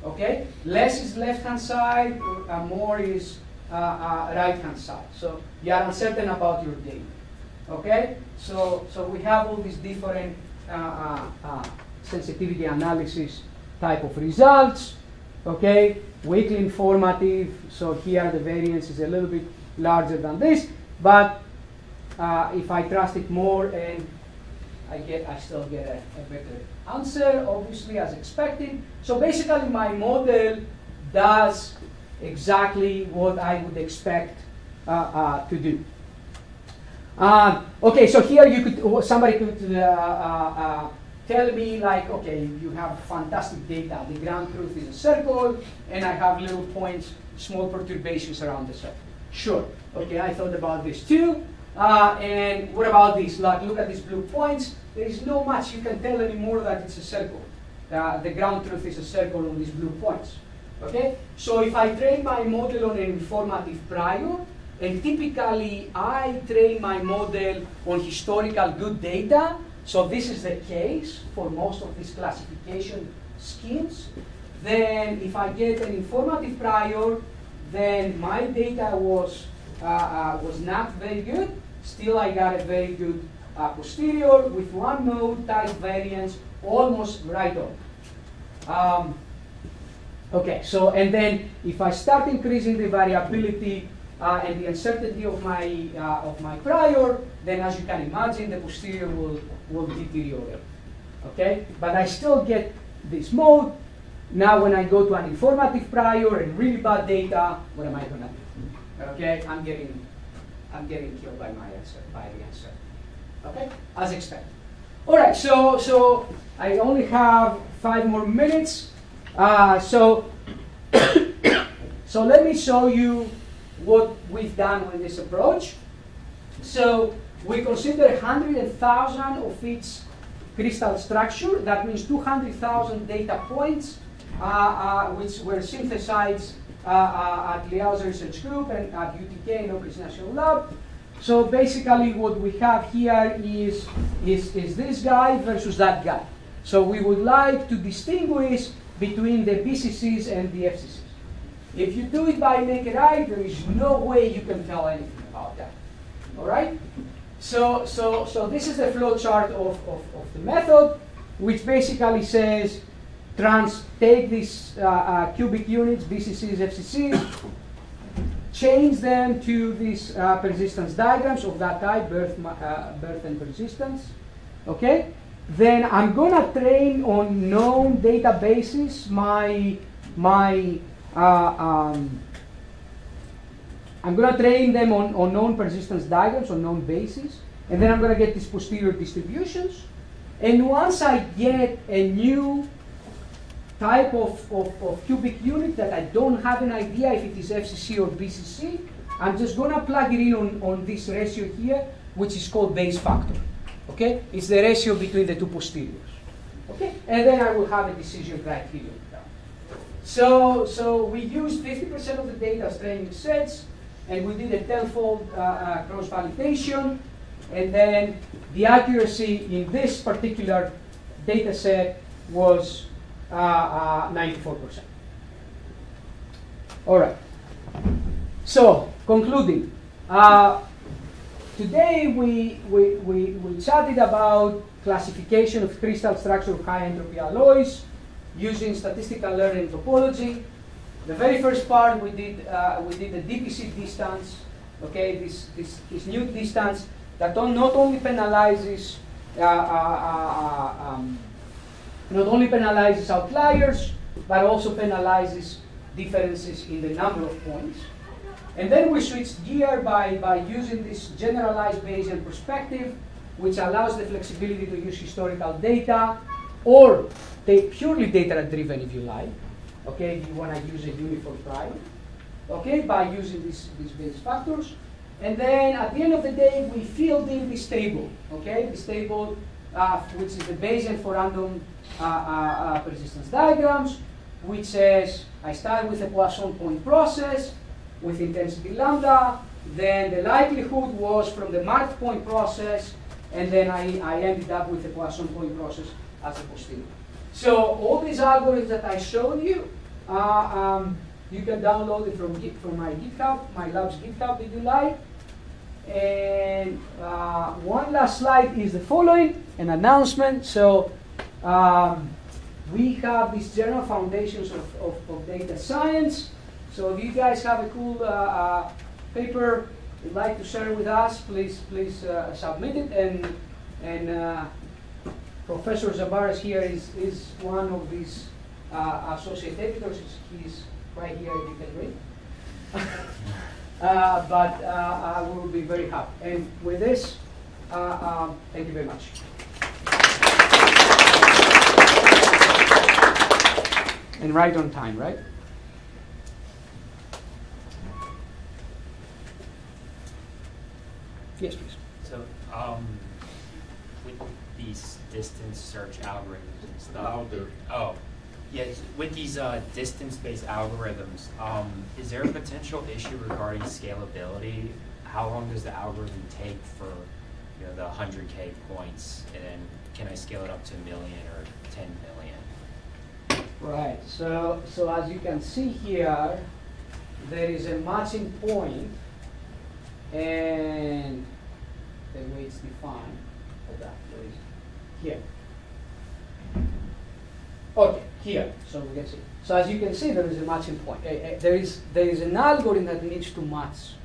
Okay, less is left-hand side, uh, more is uh, uh, right-hand side. So you are uncertain about your data. Okay, so so we have all these different uh, uh, uh, sensitivity analysis type of results. Okay, weakly informative. So here the variance is a little bit larger than this, but uh, if I trust it more and I get, I still get a, a, better answer, obviously as expected. So basically my model does exactly what I would expect uh, uh, to do. Um, okay, so here you could, somebody could uh, uh, uh, tell me like, okay, you have fantastic data. The ground truth is a circle, and I have little points, small perturbations around the circle. Sure. Okay, I thought about this too. Uh, and what about this? Like, look at these blue points. There is no much you can tell anymore that it's a circle. Uh, the ground truth is a circle on these blue points. Okay? So if I train my model on an informative prior, and typically I train my model on historical good data, So this is the case for most of these classification schemes. Then if I get an informative prior, then my data was, uh, uh, was not very good. Still, I got a very good uh, posterior with one node type variance almost right on. Um, okay, so and then if I start increasing the variability uh, and the uncertainty of my uh, of my prior, then as you can imagine, the posterior will will deteriorate. Okay, but I still get this mode. Now, when I go to an informative prior and really bad data, what am I gonna do? Okay, I'm getting I'm getting killed by my answer by the answer. Okay, as expected. All right, so so I only have five more minutes. Uh, so so let me show you what we've done with this approach. So we consider 100,000 of each crystal structure. That means 200,000 data points, uh, uh, which were synthesized uh, uh at Liaw's research group and at UTK, and Oak Ridge National Lab. So basically what we have here is, is, is this guy versus that guy. So we would like to distinguish between the BCCs and the FCCs. If you do it by naked eye, there is no way you can tell anything about that. All right? So, so, so this is the flow chart of, of, of the method, which basically says trans take these uh, uh, cubic units, BCCs, FCCs, change them to these uh, persistence diagrams of that type, birth, uh, birth and persistence. Okay? Then I'm going to train on known databases my, my um, I'm going to train them on, on known persistence diagrams, on known bases, and then I'm going to get these posterior distributions. And once I get a new type of, of, of, cubic unit that I don't have an idea if it is FCC or BCC, I'm just going to plug it in on, on this ratio here, which is called Bayes factor. Okay? It's the ratio between the two posteriors. Okay? And then I will have a decision criterion. So, so we used 50% of the data as training sets, and we did a tenfold uh, uh, cross-validation, and then the accuracy in this particular data set was 94%. Uh, All right. So, concluding. Uh, today we, we, we, we chatted about classification of crystal structure of high entropy alloys using statistical learning topology. The very first part we did, uh, we did the DPC distance, okay, this, this, this new distance that not only penalizes uh, uh, uh um, not only penalizes outliers, but also penalizes differences in the number of points. And then we switched gear by, by using this generalized Bayesian perspective, which allows the flexibility to use historical data or purely data-driven if you like, okay, you want to use a uniform prime, okay, by using these, these Bayes factors. And then at the end of the day, we filled in this table, okay, this table, uh, which is the Bayesian for random uh, uh, uh, persistence diagrams, which says I start with a Poisson point process with intensity lambda, then the likelihood was from the marked point process, and then I, I ended up with the Poisson point process as a posterior. So all these algorithms that I showed you, uh, um, you can download it from, from my GitHub, my lab's GitHub if you like. And uh, one last slide is the following, an announcement. So um, we have these general foundations of, of, of, data science. So if you guys have a cool uh, uh, paper you'd like to share with us, please please uh, submit it. And and uh, Professor Zabaras here is, is one of these uh, associate editors. He's right here you can read. but I will be very happy. And with this, um, thank you very much. and right on time, right? Yes, please. So, um, these distance search algorithms and stuff. Louder. Oh, yes. With these uh, distance-based algorithms, um, is there a potential issue regarding scalability? How long does the algorithm take for you know, the 100K points, and then can I scale it up to a million or 10 million? Right, so, so as you can see here, there is a matching point, and the way it's defined, hold that, where is it? Here. Okay, here, so we can see. So as you can see, there is a matching point. Eh, eh, there is there is an algorithm that needs to match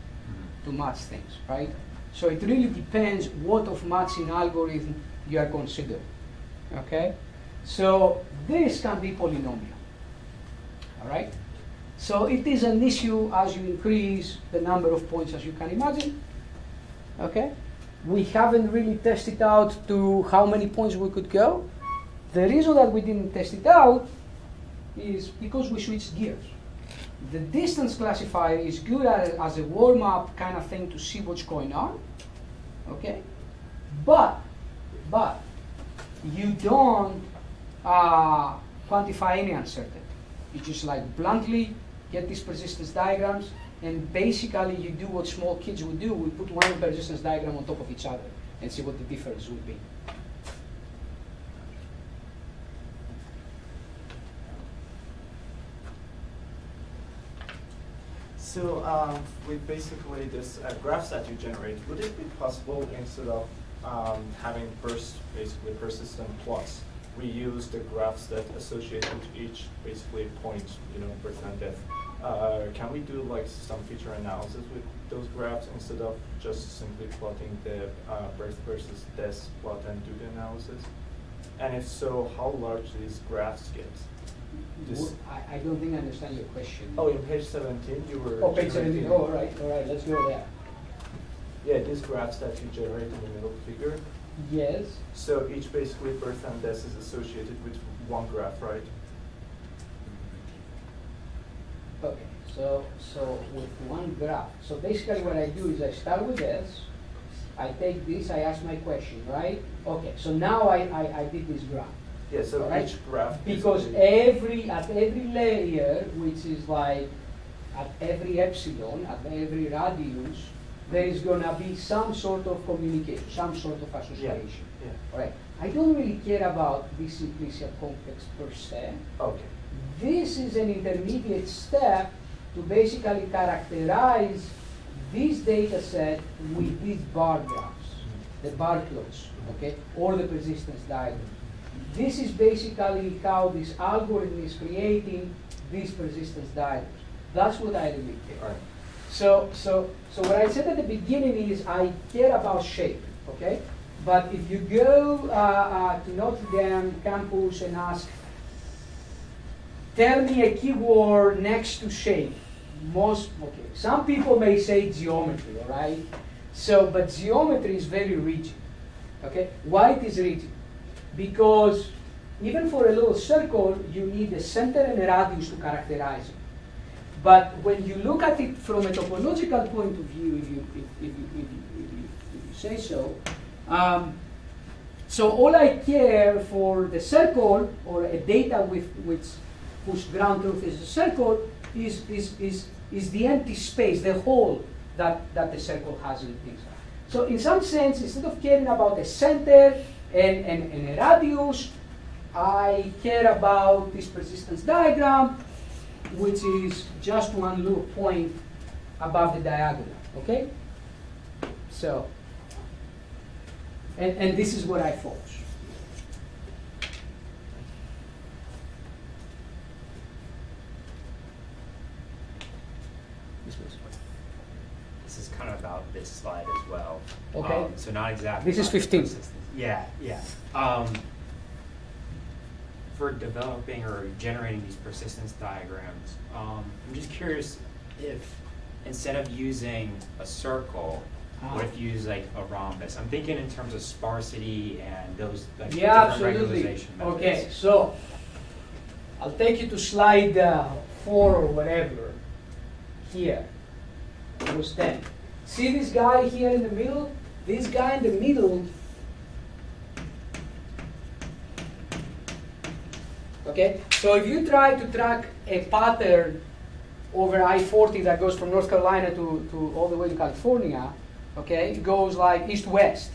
to match things, right? So it really depends what of matching algorithm you are considering. Okay? So this can be polynomial. All right? So it is an issue as you increase the number of points as you can imagine. Okay? We haven't really tested out to how many points we could go. The reason that we didn't test it out is because we switched gears. The distance classifier is good as, a warm-up kind of thing to see what's going on. Okay? But, but, you don't uh, quantify any uncertainty. You just like bluntly get these persistence diagrams, and basically you do what small kids would do. We put one persistence diagram on top of each other and see what the difference would be. So um, with basically this uh, graphs that you generate, would it be possible instead of um, having first basically persistent plots, reuse the graphs that associate with each basically point, you know, percent depth? Uh, can we do like some feature analysis with those graphs instead of just simply plotting the uh, birth versus death plot and do the analysis? And if so, how large these graphs get? This- I, I don't think I understand your question. Oh, in page 17, you were. Oh, page 17. Oh, all right, all right, let's go there. Yeah, these graphs that you generate in the middle figure. Yes. So each basically birth and death is associated with one graph, right? Okay, so so with one graph. So basically what I do is I start with this, I take this, I ask my question, right? Okay, so now I, I, I did this graph. Yeah, so each graph. Because every at every layer, which is like at every epsilon, at every radius, there is gonna be some sort of communication, some sort of association. Yeah, Alright. I don't really care about this implicit complex per se. okay. This is an intermediate step to basically characterize this data set with these bar graphs, the bar plots, okay, or the persistence diagram. This is basically how this algorithm is creating these persistence diagrams. That's what I really care. Alright. So, so, so what I said at the beginning is I care about shape, okay? But if you go uh, uh, to Notre Dame campus and ask, tell me a keyword next to shape, most, okay, some people may say geometry, all right? So, but geometry is very rigid, okay? Why it is rigid? Because even for a little circle, you need a center and a radius to characterize it. But when you look at it from a topological point of view, if you, if, if if if you say so, um, so all I care for the circle or a data with which whose ground truth is a circle is, is, is, is the empty space, the hole that, that the circle has in inside. So in some sense, instead of caring about a center and, and, and a radius, I care about this persistence diagram which is just one little point above the diagonal, okay? So, and, and this is what I focus. This was- This is kind of about this slide as well. Okay. Um, so not exactly. This is 15. persistence. Yeah, yeah. Um, for developing or generating these persistence diagrams, um, I'm just curious if instead of using a circle, what if you use like a rhombus? I'm thinking in terms of sparsity and those like Yeah, different absolutely. regularization methods. Okay, so I'll take you to slide uh, four or whatever. Here, it was ten. See this guy here in the middle? This guy in the middle. Okay, so if you try to track a pattern over I-40 that goes from North Carolina to, to all the way to California, okay, it goes like east-west.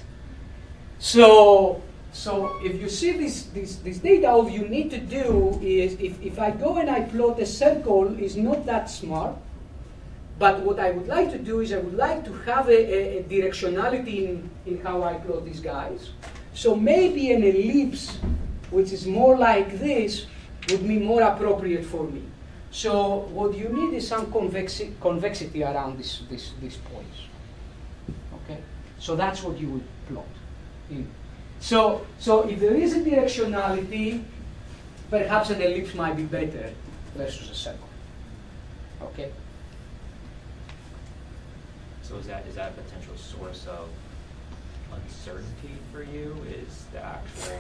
So, so if you see this, this, this data, all you need to do is, if, if I go and I plot a circle, is not that smart. But what I would like to do is I would like to have a, a, a directionality in, in how I plot these guys. So maybe an ellipse, which is more like this, would be more appropriate for me. So what you need is some convexi- convexity around this, this, these points. Okay? So that's what you would plot. in. So, so if there is a directionality, perhaps an ellipse might be better versus a circle. Okay? So is that, is that a potential source of uncertainty for you, is the actual?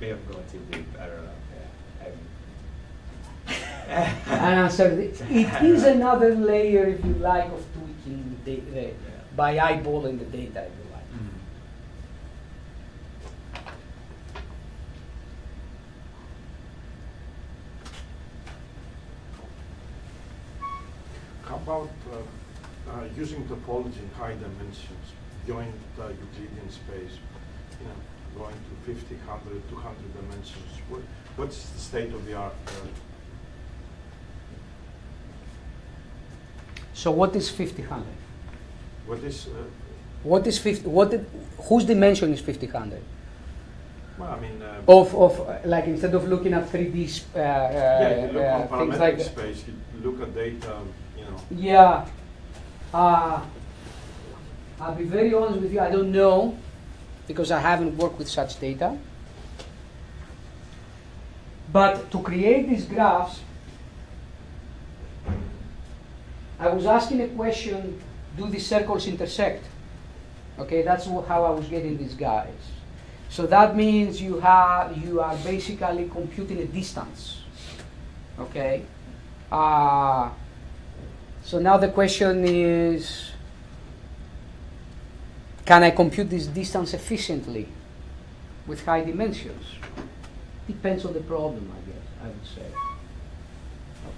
Maybe I'm going too deep, I don't know, yeah. And answer this. It is another layer, if you like, of tweaking the, the, by eyeballing the data, if you like. Mhm. How about uh, uh, using topology in high dimensions, beyond uh, Euclidean space, you know, going to 50, 100, 200 dimensions? What, what's the state of the art? Uh, So what is 5000? what is, uh, What is 50, what did, whose dimension is 5000? well, I mean, uh, Of, of, uh, like, instead of looking at 3D, sp- uh, uh, yeah, you look on things parametric like space, you look at data, know. Yeah. Uh, I'll be very honest with you, I don't know because I haven't worked with such data. But to create these graphs, I was asking a question do these circles intersect? Okay, that's how I was getting these guys. So that means you have you are basically computing a distance. Okay. Uh, so now the question is, can I compute this distance efficiently with high dimensions? Depends on the problem, I guess, I would say.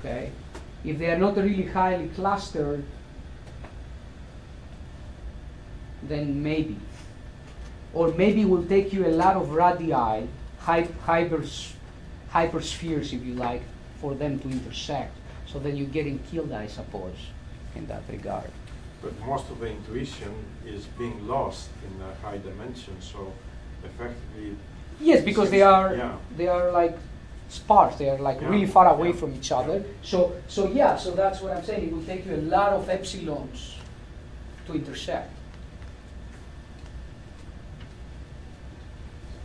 Okay? If they are not really highly clustered, then maybe. Or maybe it will take you a lot of radii, hy- hypers, hyperspheres, if you like, for them to intersect. So then you're getting killed, I suppose, in that regard. But most of the intuition is being lost in the high dimensions, so effectively, Yes, because they are Yeah. they are like sparse. They are like Yeah, really far away yeah, from each other. So so yeah. So that's what I'm saying. It will take you a lot of epsilons to intersect.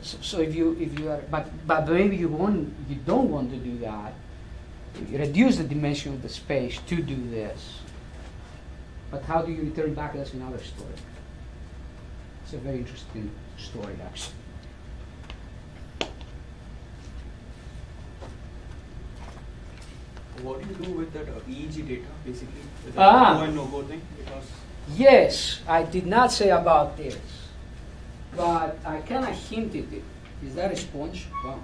So, so if you if you are but but maybe you want you don't want to do that. Reduce the dimension of the space to do this. But how do you return back? That's another story. It's a very interesting story, actually. What do you do with that uh, EEG data, basically? Is Ah. go and no-go thing? Because Yes, I did not say about this, but I kind of hinted it. Is that a sponge? Wow.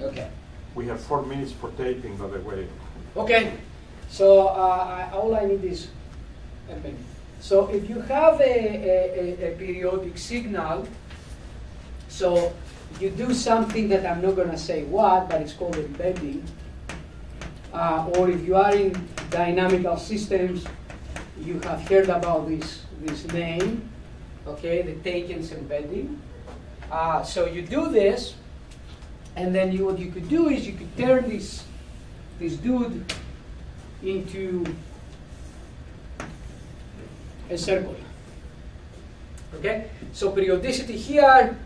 Okay. we have four minutes for taping, by the way. Okay. So uh, I, all I need is a minute. So if you have a, a, a, a periodic signal, so you do something that I'm not going to say what, but it's called embedding. Uh, or if you are in dynamical systems, you have heard about this, this name, okay, the Takens embedding. Uh, so you do this, and then you, what you could do is you could turn this, this dude into a circle. Okay? So periodicity here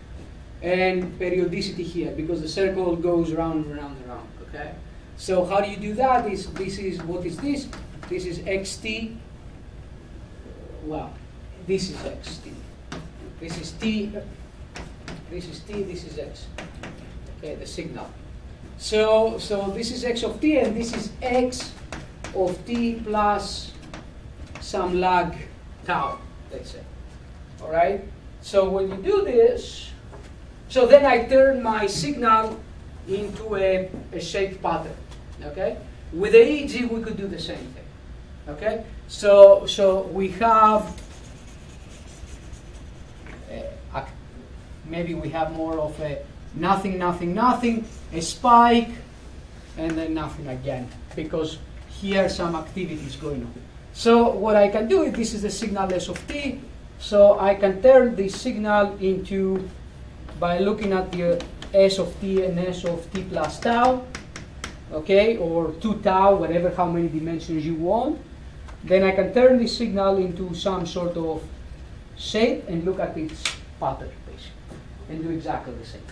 and periodicity here because the circle goes round and round and round. Okay? So how do you do that? Is this is what is this? This is xt. Well, this is xt. This is t. This is t. This is x. Okay, the signal. So so this is x of t, and this is x of t plus some lag tau, let's say. All right. So when you do this, so then I turn my signal into a, a shaped pattern. Okay. With the EEG, we could do the same thing. Okay? So, so we have, uh, maybe we have more of a nothing, nothing, nothing, a spike, and then nothing again, because here some activity is going on. So what I can do is this is the signal S of t, so I can turn this signal into, by looking at the S of t and S of t plus tau, okay, or 2 tau, whatever, how many dimensions you want. Then I can turn this signal into some sort of shape and look at its pattern, basically, and do exactly the same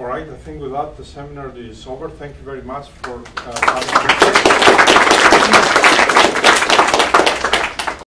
All right, I think with that, the seminar is over. Thank you very much for uh, having me.